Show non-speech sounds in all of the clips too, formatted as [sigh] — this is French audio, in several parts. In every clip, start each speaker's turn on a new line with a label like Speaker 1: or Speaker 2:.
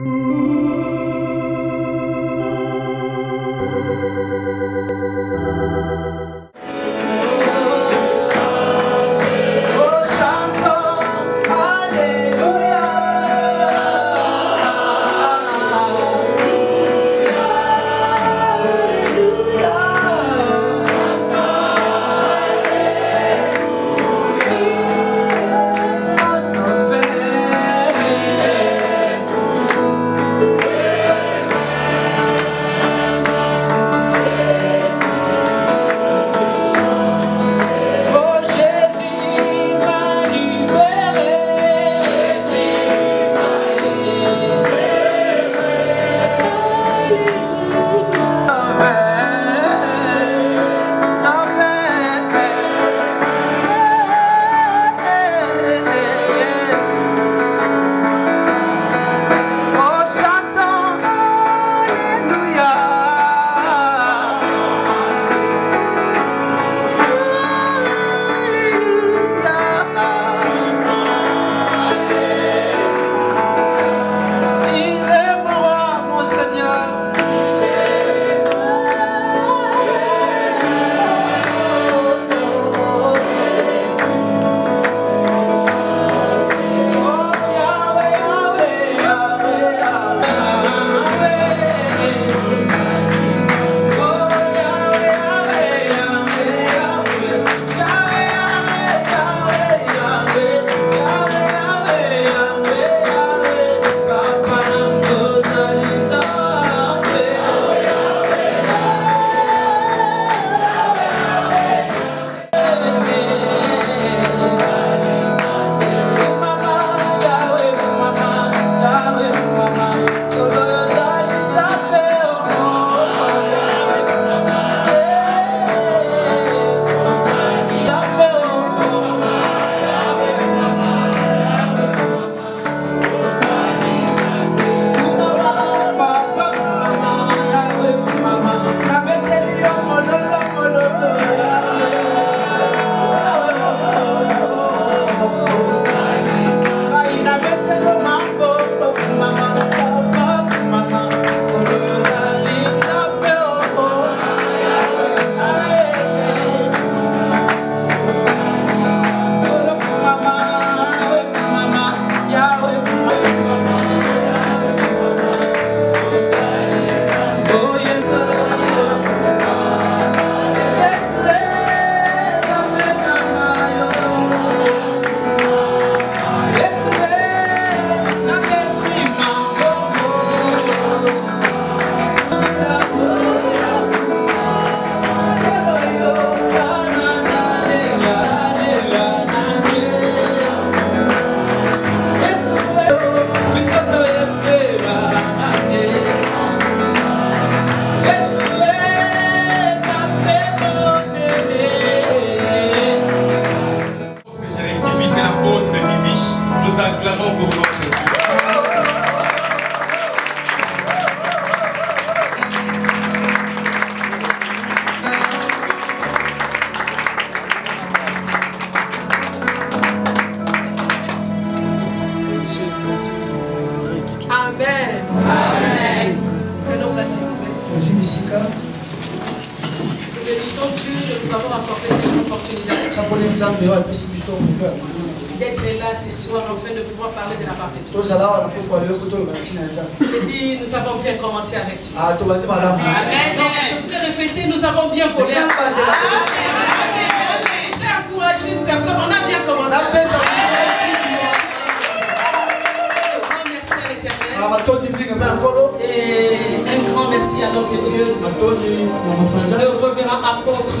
Speaker 1: d'être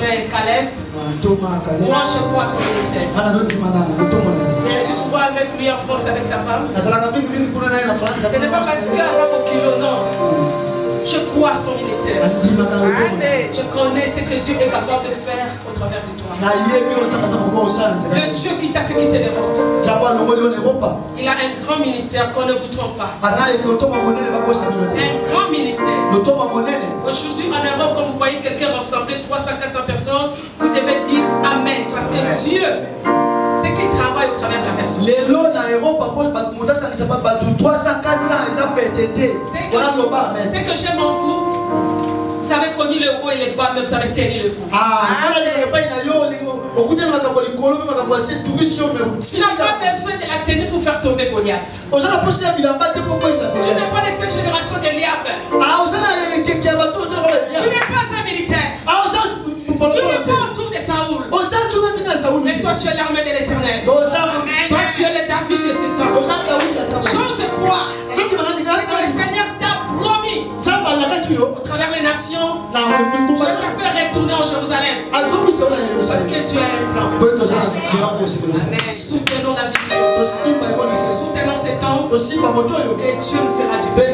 Speaker 1: apôtre Caleb. Moi, je crois ton ministère. Je suis souvent avec lui en France avec sa femme. Ce n'est pas parce que Azako Kilo, non. Je crois à son ministère. Je connais ce que Dieu est capable de faire au travers de toi. Le Dieu qui t'a fait quitter l'Europe. Il a un grand ministère qu'on ne vous trompe pas. Un grand ministère. Aujourd'hui en Europe, quand vous voyez quelqu'un rassembler 300, 400 personnes, vous devez dire Amen. Parce que Dieu,
Speaker 2: travers la version.
Speaker 3: lelo na eropa mpo moto asangisaka bato 300 400 eza ptt wana loba amen
Speaker 2: ce que j'aime en vous vous avez connu le haut et le bas mais vous avez tenu le coup.
Speaker 3: Yo
Speaker 2: tu n'as pas besoin de la tenue pour faire tomber Goliath. Tu n'es pas de cette génération d'Eliab
Speaker 3: bato
Speaker 2: tu n'es pas un militaire. Tu n'es pas mais toi tu es l'armée de l'éternel. Toi tu es le David de ce temps chose quoi? Le Seigneur t'a promis. Au travers les nations. Je te fais retourner en Jérusalem. Parce que tu as un plan. Soutenons la vision. Soutenons cet temps. Et Dieu nous fera du bien.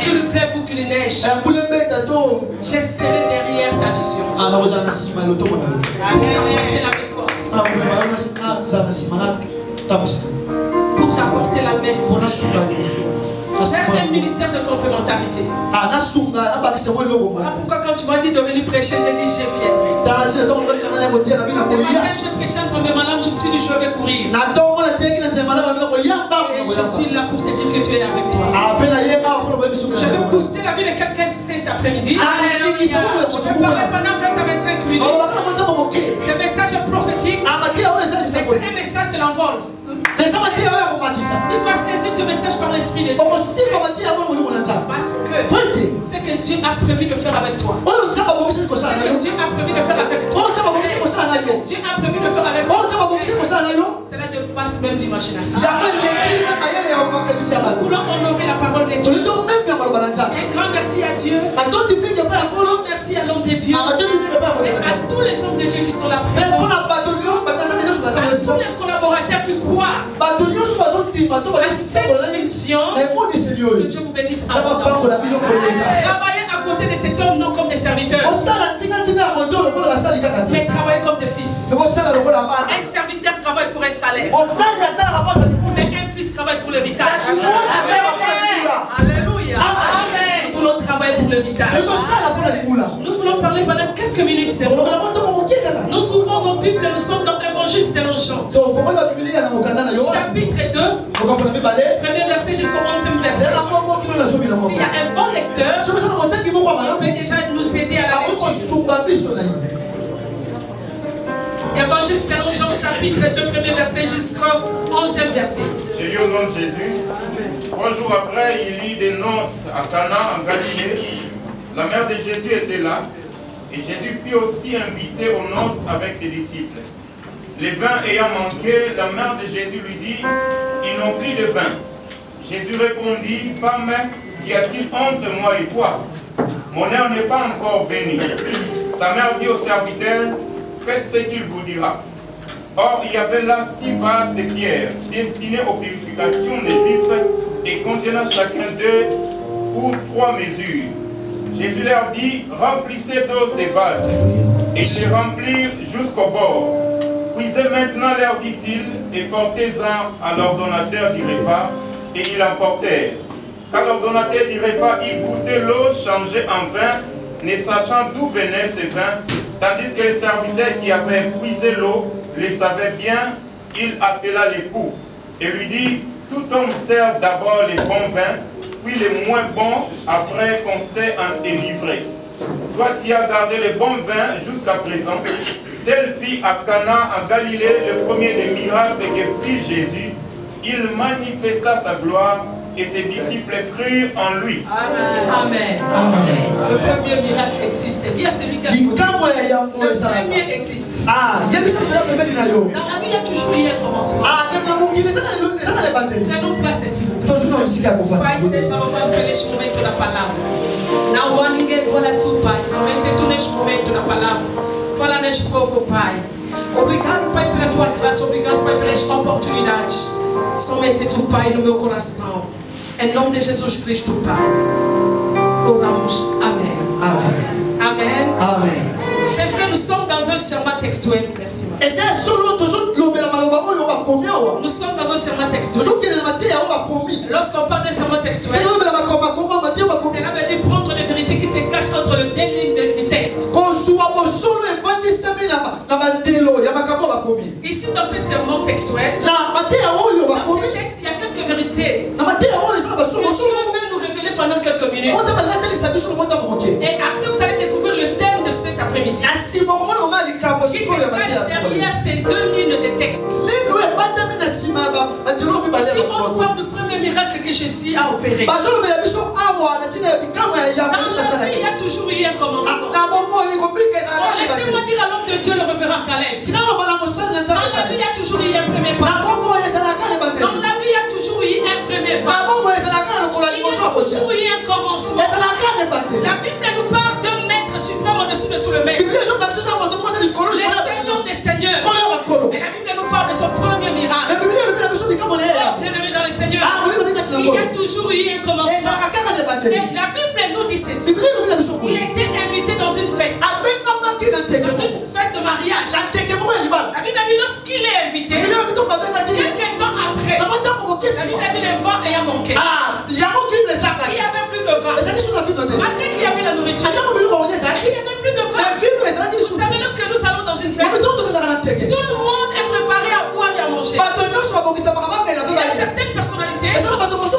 Speaker 2: Qu'il plaît qu'il neige. Je serai derrière ta vision. Pour t'apporter la main forte. Pour t'apporter la main Certains ministères de complémentarité.
Speaker 3: Ah, voilà
Speaker 2: pourquoi quand tu m'as dit de venir prêcher, j'ai dit je viendrai. Ce matin, je prêchais entre mes malades, je me suis dit je vais courir. Et je suis là pour te dire que tu es avec toi. Je vais booster la vie de quelqu'un cet après-midi. Je vais parler pendant 20 à 25 minutes. Ce message est prophétique. C'est un message de l'envol. Tu dois saisir ce message par l'Esprit de Dieu. Parce que ce que Dieu a prévu de faire avec toi. Ce que Dieu a prévu de faire avec toi. Ce que Dieu a prévu de faire avec toi. Cela dépasse même l'imagination. Nous voulons honorer la parole de Dieu. Un grand merci à Dieu. Un grand merci à l'homme de Dieu. Et à tous les hommes de Dieu qui sont là présents. Cette mission. Que Dieu vous bénisse abondamment. Travaillez à côté de cet homme non comme des serviteurs. Mais travaillez comme des fils. Un serviteur travaille pour un salaire. Mais un fils travaille pour l'héritage. Alléluia. Amen. Nous voulons travailler pour l'héritage. Nous voulons parler pendant quelques minutes. Nous ouvrons nos Bibles, nous sommes dans l'évangile selon Jean. Chapitre 2, premier verset jusqu'au 11e verset. S'il y a un bon lecteur, il peut déjà nous aider à la lecture. Évangile selon Jean chapitre 2, premier verset jusqu'au 11e verset.
Speaker 4: J'ai lu au nom de Jésus. Trois jours après, il y des noces à Cana en Galilée. La mère de Jésus était là. Et Jésus fut aussi invité aux noces avec ses disciples. Les vins ayant manqué, la mère de Jésus lui dit, ils n'ont plus de vin. Jésus répondit, Femme, qu'y a-t-il entre moi et toi? Mon heure n'est pas encore béni. Sa mère dit au serviteur, faites ce qu'il vous dira. Or, il y avait là six vases de pierre destinés aux purifications des Juifs et contenant chacun d'eux pour trois mesures. Jésus leur dit, remplissez d'eau ces vases. Et les remplirent jusqu'au bord. Puisez maintenant, dit-il, et portez-en à l'ordonnateur du repas. Et ils l'emportèrent. Quand l'ordonnateur du repas y goûtait l'eau changée en vin, ne sachant d'où venait ce vin, tandis que le serviteur qui avait puisé l'eau le savait bien, il appela l'époux et lui dit, tout homme sert d'abord les bons vins, puis les moins bons après qu'on s'est délivré. Toi, tu as gardé les bons vins jusqu'à présent. Telle fit à Cana en Galilée le premier des miracles que fit Jésus. Il manifesta sa gloire et ses disciples crurent en lui.
Speaker 2: Amen. Amen. Amen. Le premier miracle existe. Dis à celui qui a Le premier existe.
Speaker 3: Ah, il y a des choses
Speaker 2: Dans la vie, il y a toujours eu un commencement.
Speaker 3: Ah,
Speaker 2: Prenons place s'il vous plaît. Pai esteja louvado por este momento da palavra. Não há ninguém igual a tu, Pai. Somente tu neste momento da palavra. Fala neste povo, Pai. Obrigado, Pai, pela tua graça. Obrigado, Pai, pela esta oportunidade. Somente tu, Pai, no meu coração. Em nome de Jesus Cristo, Pai. Oramos. Amém.
Speaker 3: Amen.
Speaker 2: Amen.
Speaker 3: Amen.
Speaker 2: C'est vrai, nous sommes dans un serment textuel. Merci. Nous sommes dans un serment textuel. Lorsqu'on parle d'un serment textuel, cela veut dire texte, il y a quelques vérités. Je vais nous révéler pendant quelques minutes. Et après, vous allez découvrir le thème de cet après-midi. Qui se cache derrière ces deux lignes de texte. Si on parle du premier miracle que Jésus a opéré. Y a Malgré qu'il y avait la nourriture, il n'y avait plus de vent. Vous savez, lorsque nous allons dans une fête, tout le monde est préparé à boire et à manger. Il y a certaines personnalités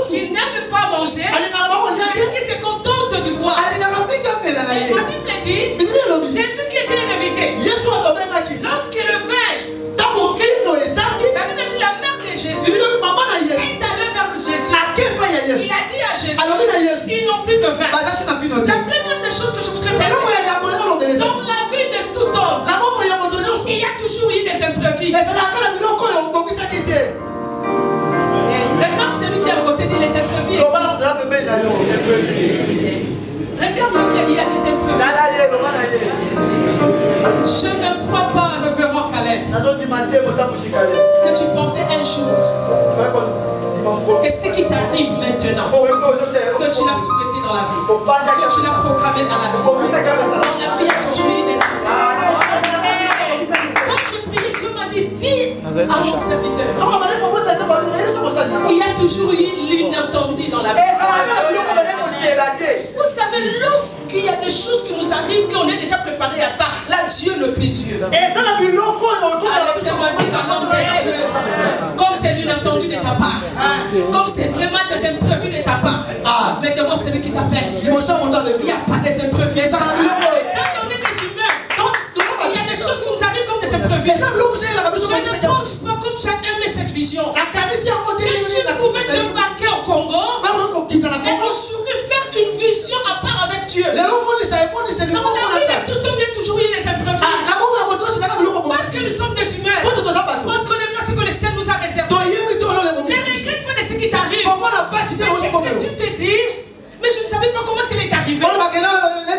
Speaker 2: qui n'aiment pas manger, que tu pensais un jour. Que ce qui t'arrive maintenant, que tu l'as souhaité dans la vie, que tu l'as programmé dans la vie? Dans la vie, quand je des Quand j'ai prié, Dieu m'a dit, dis à mon serviteur. Il y a toujours eu l'inattendu dans la vie. Lorsqu'il y a des choses qui nous arrivent, qu'on est déjà préparé à ça, là, Dieu le plus Dieu. Laissez-moi dire à l'homme de Dieu, comme c'est l'inattendu de ta part, comme c'est vraiment des imprévus de ta part, mais devant celui qui t'appelle, il n'y a pas des imprévus. Quand on est des humains, il y a des choses qui nous arrivent comme des imprévus. Je ne pense pas que tu as aimé cette vision. Que tu pouvais te marquer au Congo et aujourd'hui faire une vision à Dieu. Homme, il y a toujours eu des imprévus. Parce que nous sommes des humains. On ne connaît pas ce que le ciel nous a réservé. Ne regrette pas de ce qui t'arrive. Que tu te dis, mais je ne savais pas comment c'est arrivé.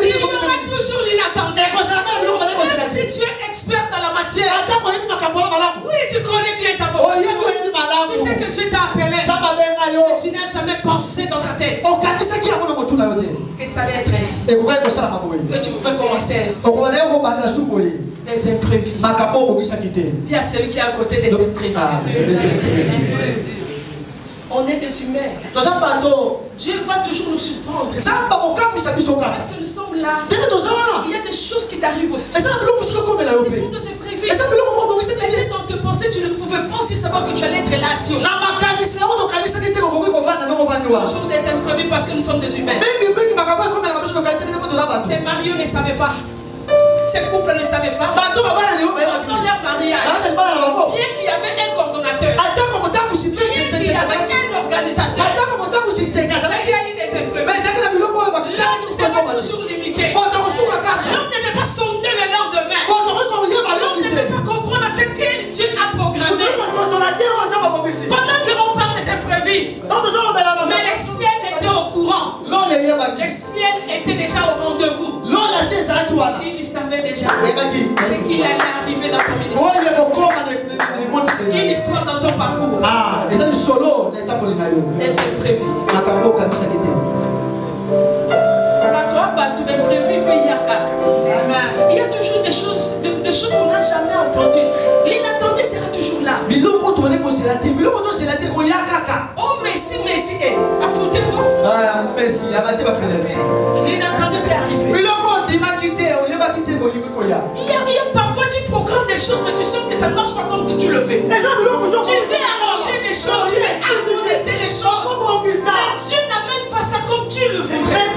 Speaker 2: Il y aura toujours l'inattendu. Même si tu es expert dans la matière. Oui, tu connais bien ta vocation. Tu sais que Dieu t'a appelé. Mais tu n'as jamais pensé dans ta tête ça allait être ainsi. Que tu pouvais commencer ainsi. Des imprévus. Dis à celui qui est à côté des imprévus. On est des humains. Dieu va toujours nous surprendre. Parce que nous sommes là. Il y a des choses qui t'arrivent aussi. Ce sont prévus. Et dans tes pensées, tu ne pouvais pas aussi savoir que tu allais être là si Toujours des imprévus parce que nous sommes des humains. Ces mariés ne savaient pas. Ces couples ne savaient pas. Dans leur mariage, bien qu'il y avait un coordonnateur, bien qu'il y avait un organisateur, il y a eu des imprévus. L'homme s'est toujours limité. L'homme L'homme ne peut pas comprendre ce que Dieu a programmé. Pendant qu'on parle des imprévus, mais le ciel était au courant. Le ciel était déjà au rendez-vous. Il savait déjà ce qu'il allait arriver dans ton ministère. Une histoire dans ton parcours. Et c'est prévu? Il y a toujours des choses, des, des choses qu'on n'a jamais entendues. L'inattendu sera toujours là. Oh, merci, merci. Eh, à foutre quoi? L'inattendu peut arriver. Il y, a, il y a parfois tu programmes des choses, mais tu sens que ça ne marche pas comme que tu le fais. Tu veux arranger des choses, tu veux harmoniser les choses. Mais Dieu n'amène pas ça comme tu le voudrais.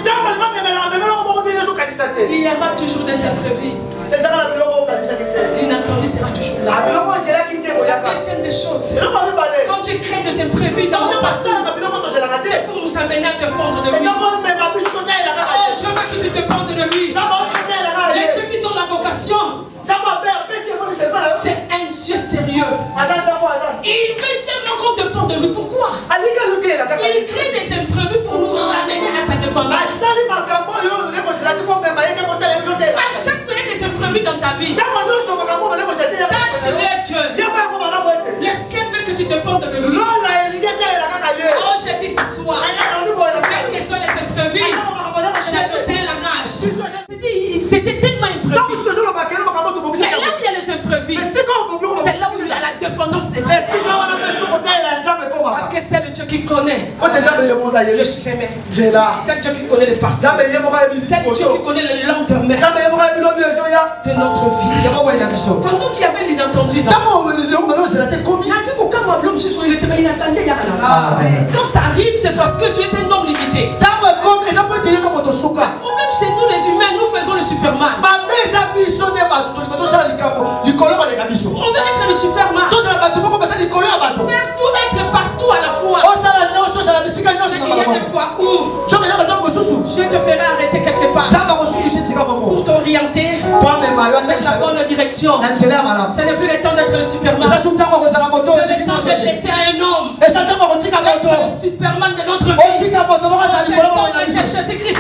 Speaker 2: Il y aura toujours des imprévus. L'inattendu sera toujours là. La deuxième des choses, quand Dieu crée des imprévus dans le passé, c'est pour nous amener à dépendre de lui. Oh, Dieu veut que tu dépendes de lui. Les Dieu qui donne la vocation, c'est un Dieu sérieux. Il veut seulement qu'on dépende de lui. Pourquoi? Il crée des imprévus pour nous amener à sa dépendance. À chaque fois, il y a des imprévus dans ta vie. Sache-le que le ciel veut que tu dépendes de lui. Oh, je dis ce soir, quels que soient les imprévus, je sais la rage. C'était tellement imprévu. C'est là où il y a les imprévus. C'est là où il y a la dépendance de Dieu. Parce que c'est le Dieu qui connaît le chemin. C'est le Dieu qui connaît les parties. C'est le Dieu qui connaît le lendemain. Pendant qu'il y avait l'inattendu, quand ça arrive, c'est parce que tu es un homme limité. Le problème chez nous, les humains, direction. Ce n'est plus le temps d'être le Superman. C'est le temps de laisser à un homme le Superman de notre vie. C'est le temps de Jésus-Christ.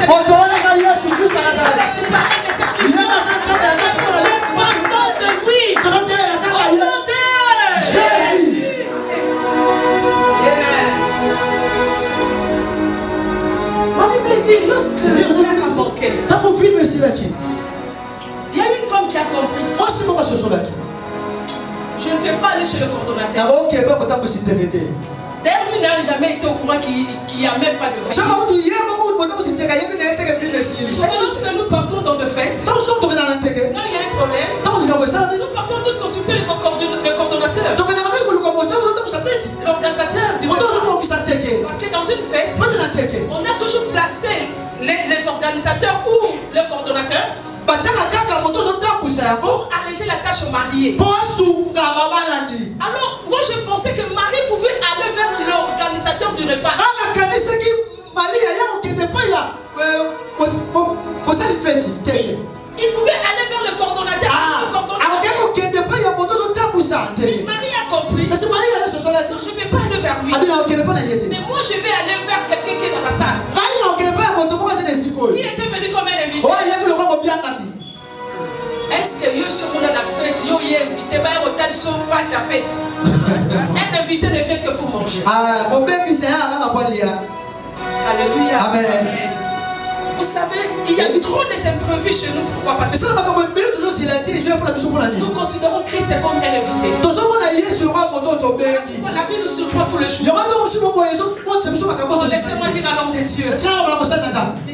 Speaker 2: Lui n'a jamais été au courant qu'il n'y a même pas de fête. Lorsque nous partons dans de fêtes, quand il y a un problème, nous partons tous consulter le coordonnateur. L'organisateur du Parce que dans une fête, on a toujours placé les, les organisateurs ou le coordonnateur alléger la tâche au marié. Alors, moi je pensais que Marie pouvait aller vers l'organisateur du repas. Il pouvait aller vers le coordonnateur. le coordonnateur. Mais Marie a compris. Je ne vais pas aller vers lui. Mais moi je vais aller vers quelqu'un qui est dans la salle. Est-ce que yo sur mon la fête, yo y est invité, bah fête. [laughs] Un invité ne vient que pour manger. Alléluia.
Speaker 3: Amen.
Speaker 2: Vous savez, il y a trop des imprévus chez nous. Pourquoi Parce que nous considérons Christ comme un invité. La vie nous surprend tous les jours. Laissez-moi dire à l'homme de Dieu.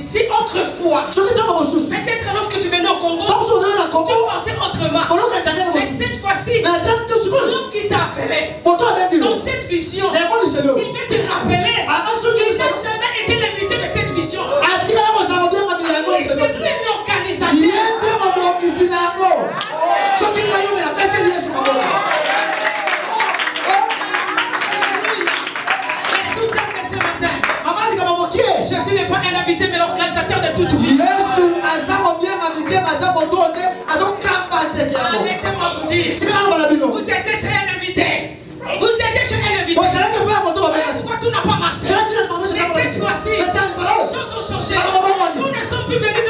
Speaker 2: Si autrefois, peut-être lorsque tu venais au Congo, tu pensais autrement. Mais cette fois-ci, l'homme qui t'a appelé, dans cette vision, il cette fois-ci, les choses ont changé. Nous ne sommes plus venus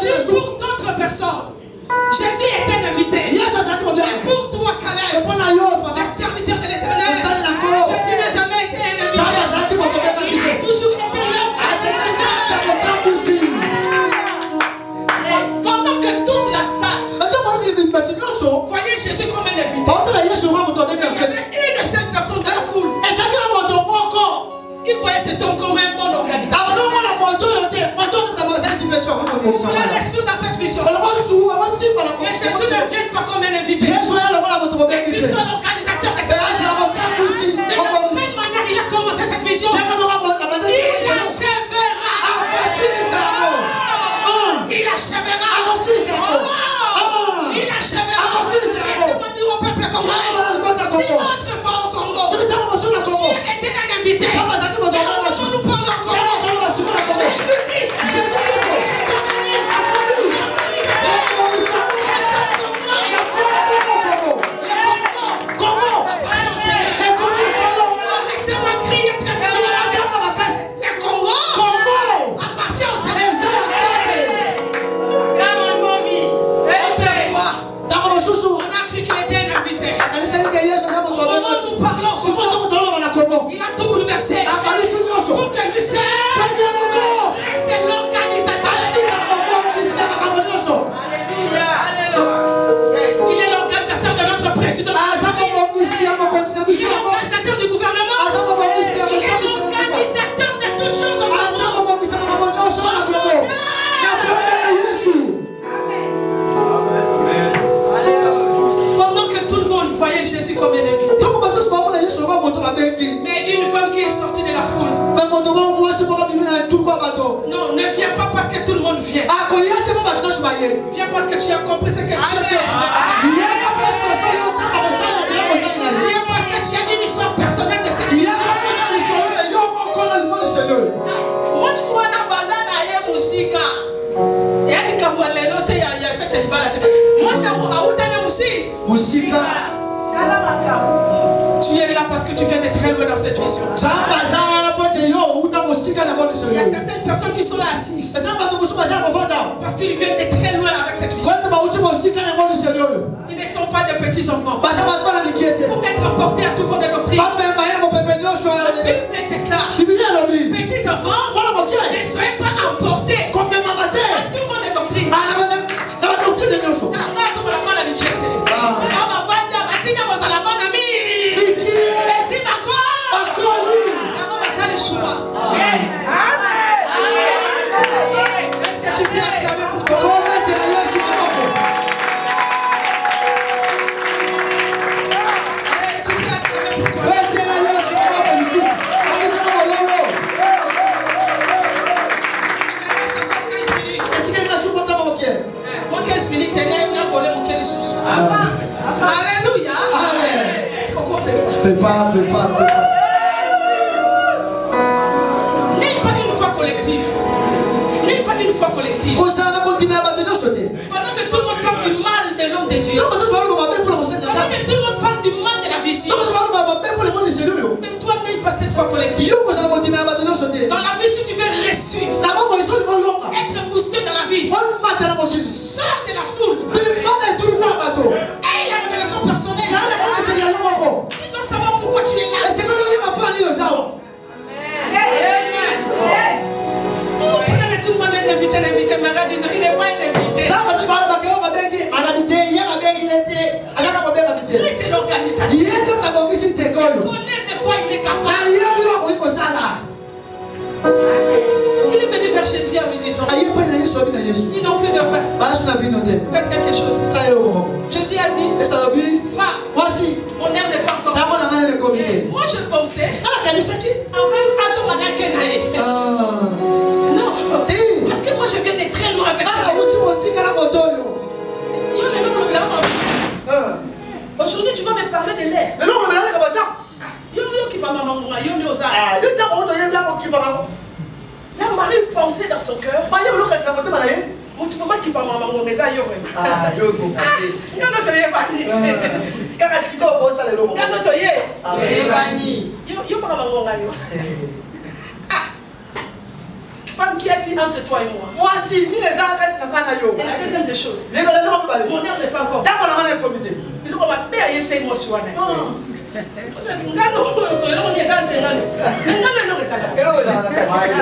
Speaker 2: Sûr, pour d'autres personnes. Jésus est un invité. Et pour toi, Calais, le serviteur de A reçu dans cette vision. Que Jésus ne vienne pas comme un invité. Qu'il soit Non, ne viens pas parce que tout le monde vient. Viens parce que tu as compris ce que tu as fait au Viens parce que tu as une histoire personnelle de cette. Tu es là parce que tu viens de très loin dans cette vision. Il y a certaines personnes qui sont là assises. Parce qu'ils viennent de très loin avec cette vision. Ils ne sont pas de petits enfants. Pour être emportés à tout vent de doctrine. La Bible déclare petits enfants, ne soyez pas emportés à tout vent Est-ce que tu Dieu. Que tout le monde parle du mal de la vision. Mais toi, n'aie pas cette foi collective. Ils n'ont plus de faim. Faites quelque chose. Jésus a dit Va, mon âme n'est pas encore. Moi, je pensais son mannequin. Non, parce que moi, je viens de très loin avec ça. Aujourd'hui, tu vas me parler de l'air. Yo, yo, qui va yo, yo, ça. Là, Marie pensait dans son cœur Mon tu peux pas qui va m'amangonga, ça, yo, vraiment. Nga no toyeba nini? Nga no toye. Yo, mangonga, femme qui a dit entre toi et moi.
Speaker 3: Moi si ni les gens yo.
Speaker 2: Et la deuxième des choses.
Speaker 3: Les gars là pas
Speaker 2: Mon mère n'est pas encore.
Speaker 3: Dans mon amana comité.
Speaker 2: Il m'a payer une série émotionnelle. Ngano, on est entre ngano. Ngano est
Speaker 3: là vous
Speaker 2: Allez,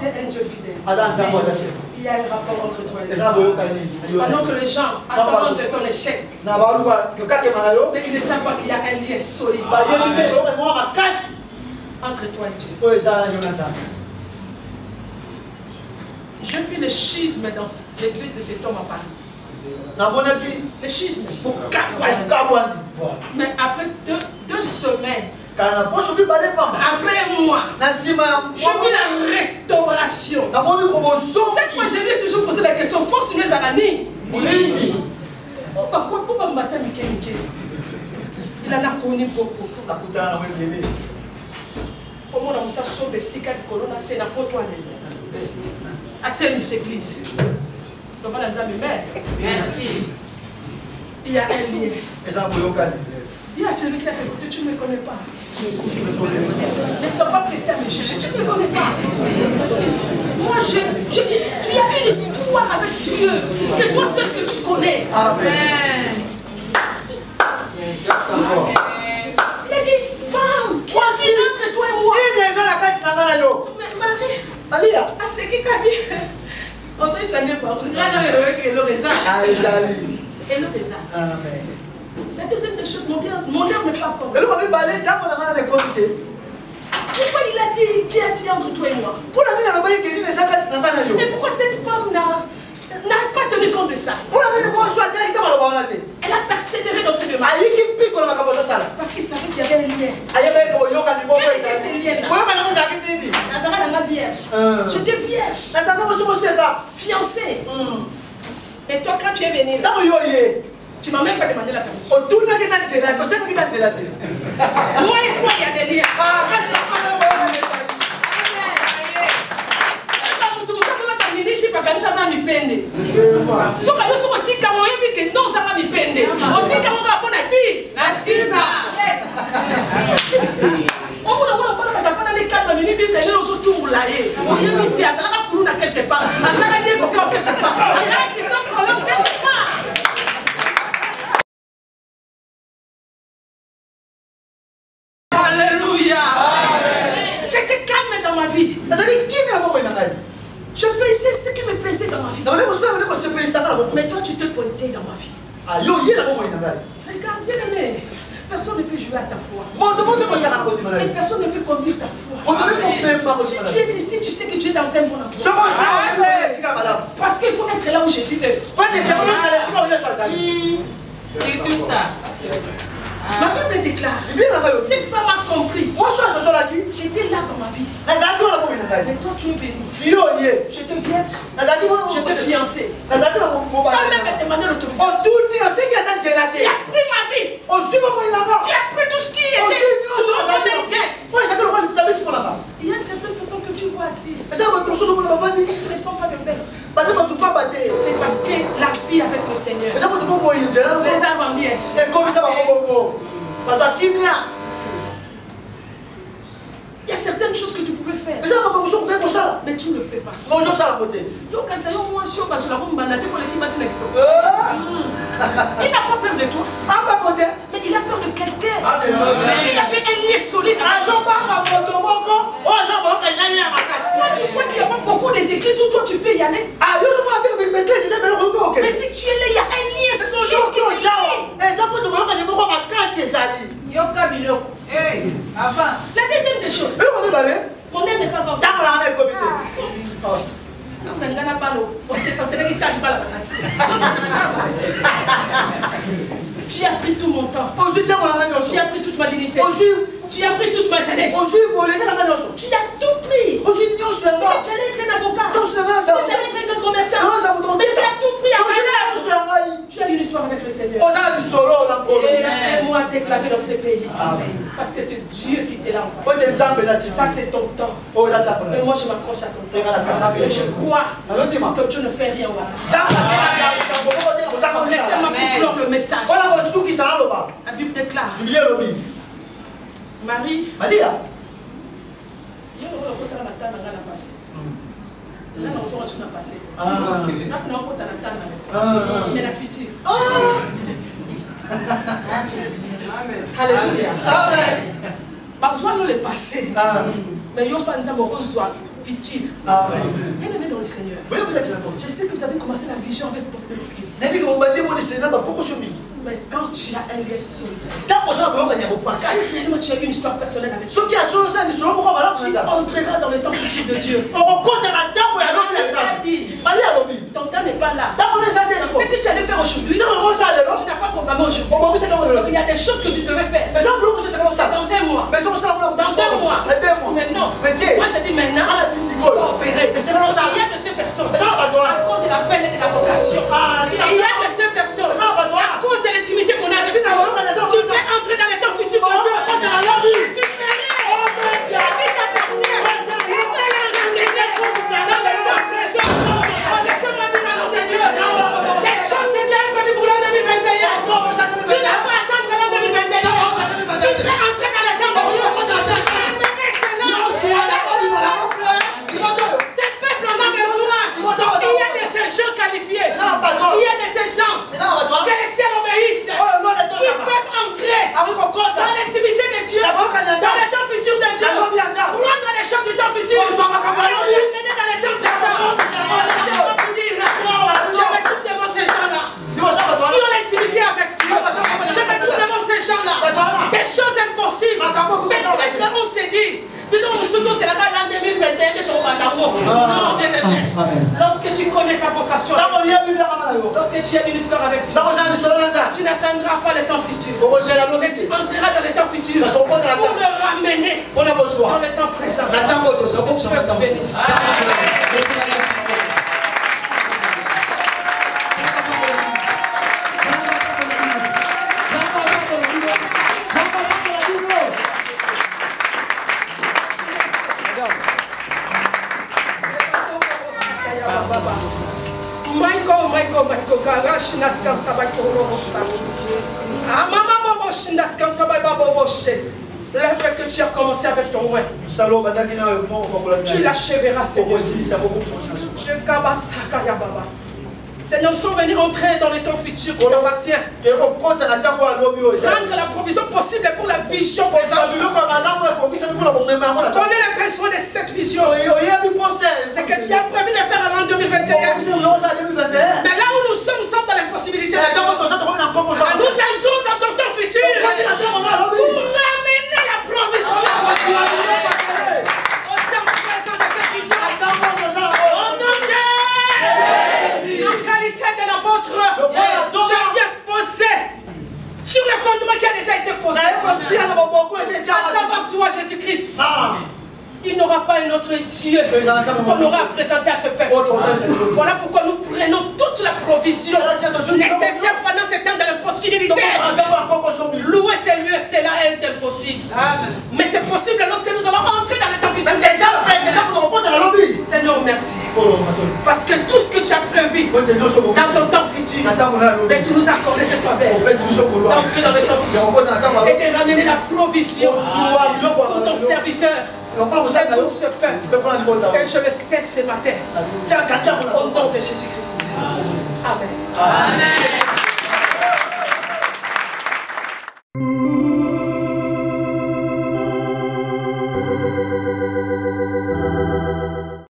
Speaker 3: C'est
Speaker 2: un Dieu fidèle. Il y a un rapport entre toi et lui. Pendant que les gens attendent de ton échec. Mais ils ne savent pas qu'il y a un lien solide. Entre toi et Dieu. Je vis le schisme dans l'église de cet homme à Paris. Le schisme. Mais après deux, deux semaines, kana poso mibale pamba après moi. Na nsima je veux la restauration. Namoni kobosoki cette fois je lui ai toujours posé la question. Force no ezaka nini molingi po bambata mike mike il en a connu beaucoup. Akutana nango ebele omona moto asoba esika likolo na se na poto alela atelemisa église. Lobana nzambe mer merci. Il y a un lien. Eza boyokani y a celui qui a écouté, tu ne me connais pas. Ne sois pas pressé à me juger, tu ne me connais pas. Moi, je, je, tu as une histoire avec Dieu que toi seul que tu connais. Amen. Il a dit, femme, est entre toi et moi Mais Marie,
Speaker 3: Maria.
Speaker 2: à ce qui t'a dit, on sait que ça n'est pas. Regarde, il y a le résa. Et le résa.
Speaker 3: Amen.
Speaker 2: Des choses, mon Dieu, mon Dieu n'est pas comme.
Speaker 3: Pourquoi
Speaker 2: il a dit qui a dit entre toi et moi. Et pourquoi cette femme n'a n'a pas tenu compte de ça? Elle a persévéré dans ses demandes. Parce qu'il savait qu'il y avait un lien. Quel était ce lien-là Nazara la vierge. J'étais vierge. Fiancée. Et toi, quand tu es venu là, tu m'as même pas demandé la permission. Moi et toi, il y a des liens. bakanisa aza mipende soki yo soki otikama oyebi ke nde ozanga mipende otikama kaka mpo na ti natina omona mwana bazafana ne kalma mimi bible nde ozotungula ye oyebi Seigneur les a rendus ainsi. Il y a certaines choses que tu pouvais faire. Mais tu ne le fais pas. Donc, quand ça y est, moi, je suis au bas, je la roule, bandate, pour l'équipe, c'est Il n'a pas peur de toi. Mais il a peur de quelqu'un. Il avait un lien solide. Toi, tu crois qu'il n'y a pas beaucoup des églises où toi tu mais si tu es là, il y a un lien solide qui.
Speaker 5: Hey, avance.
Speaker 2: La deuxième des choses. Mon aide n'est pas bon.
Speaker 3: Ah.
Speaker 2: [laughs] tu as pris tout mon temps. Tu as pris toute ma dignité. Tu as pris toute ma jeunesse. Tu as tout pris. J'allais être un avocat. J'allais être un commerçant. Mais tu as tout pris à. Tu as une histoire avec le Seigneur. Et moi déclaré dans ce pays. Parce que c'est Dieu qui t'est là en Ça c'est ton temps. Mais moi je m'accroche à ton temps. Et je crois que Dieu ne fait rien au hasard. Laissez-moi pour clore le message. La Bible déclare. Marie.
Speaker 3: Maria.
Speaker 2: Yo okotala matanga nga na pasi. Nga na ozonga tu na pasi.
Speaker 3: Ah.
Speaker 2: Nga na okota na tanga.
Speaker 3: Ah.
Speaker 2: Ime na futur.
Speaker 3: Ah.
Speaker 2: Alléluia.
Speaker 3: Amen.
Speaker 2: Bazwa no le passé.
Speaker 3: Ah.
Speaker 2: Mais yo mpa nzambe okozwa futur. Bien aimé dans le Seigneur. Je sais que vous avez commencé la vision avec beaucoup de futur. Mais quand tu as un solide, réellement tu as une histoire personnelle avec Dieu,
Speaker 3: asolo osala lisolo moko malamu
Speaker 2: tu entreras dans le temps futur de Dieu. a ton temps n'est pas là. Ce que tu allais faire aujourd'hui, tu n'as pas programmé aujourd'hui. Donc, il y a des choses que tu devais faire. Dans un mois. Dans deux mois.
Speaker 3: te
Speaker 2: Moi, j'ai dit maintenant, opérer. Il y a de ces personnes, à cause de l'appel et de la vocation.
Speaker 3: Ah,
Speaker 2: il y a de ces personnes, Dans le temps futur de Dieu. Prendre les choses du temps futur. Amener dans les temps présents. Je me trouve devant ces gens-là. Qui ont l'intimité avec Dieu? Je me trouve devant ces gens-là. Des choses impossibles. S'est dit. Lorsque tu connais ta vocation, lorsque tu as une histoire avec Dieu, tu n'attendras pas le temps futur. Mais tu entreras dans le temps futur pour le ramener dans le temps présent. Dieu te bénisse. Tu l'achèveras, Seigneur. Seigneur, nous sommes venus entrer dans le temps futur qui t'appartient. Prendre la provision possible pour la vision présente. Connais les besoins de cette vision. C'est que tu as prévu de faire en l'an 2021.
Speaker 3: biloko osala 2021
Speaker 2: Mais là où nous sommes, nous sommes dans
Speaker 3: na nkombo
Speaker 2: Ah, Nous entrons dans ton temps futur.
Speaker 3: okoti na ntango na lobi
Speaker 2: Pour ramener la provision au temps présent de cette vision.
Speaker 3: ntango toza
Speaker 2: Au nom de En qualité de l'apôtre, je viens poser sur le fondement qui a déjà été posé.
Speaker 3: naye kotia na boboko esi
Speaker 2: À
Speaker 3: etiaka
Speaker 2: savoir toi, Jésus-Christ.
Speaker 3: Ah.
Speaker 2: Il Dieu. Qu'on aura à présenter à ce peuple. Voilà pourquoi nous prenons toute la provision nécessaire pendant ce temps de l'impossibilité. Louer ces lieux, cela est impossible. Mais c'est possible lorsque nous allons entrer dans le temps futur. Seigneur, merci.
Speaker 3: matoni
Speaker 2: Parce que tout ce que tu as prévu dans ton temps futur, mais tu nous as accordé cette faveur. D'entrer dans le temps futur et de ramener la provision pour ton serviteur et je le sais ce matin. Au nom de Jésus-Christ. Amen.